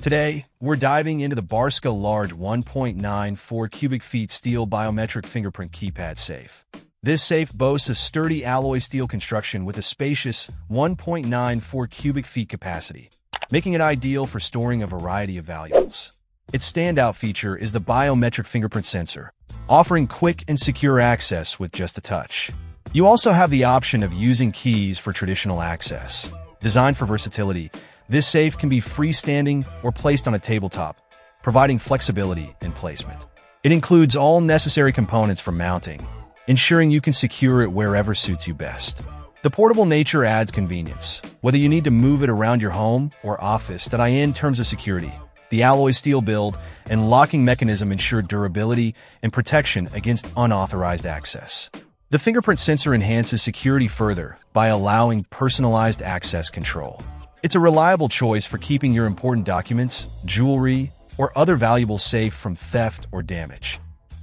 Today, we're diving into the Barska large 1.94 cubic feet steel biometric fingerprint keypad safe. This safe boasts a sturdy alloy steel construction with a spacious 1.94 cubic feet capacity, making it ideal for storing a variety of valuables. Its standout feature is the biometric fingerprint sensor, offering quick and secure access with just a touch. You also have the option of using keys for traditional access. Designed for versatility, this safe can be freestanding or placed on a tabletop, providing flexibility in placement. It includes all necessary components for mounting, ensuring you can secure it wherever suits you best. The portable nature adds convenience, whether you need to move it around your home or office that I in terms of security. The alloy steel build and locking mechanism ensure durability and protection against unauthorized access. The fingerprint sensor enhances security further by allowing personalized access control. It's a reliable choice for keeping your important documents, jewelry, or other valuables safe from theft or damage.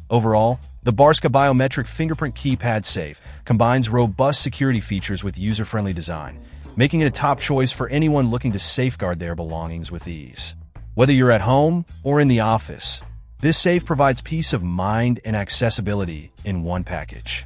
Overall, the Barska Biometric Fingerprint Keypad Safe combines robust security features with user-friendly design, making it a top choice for anyone looking to safeguard their belongings with ease. Whether you're at home or in the office, this safe provides peace of mind and accessibility in one package.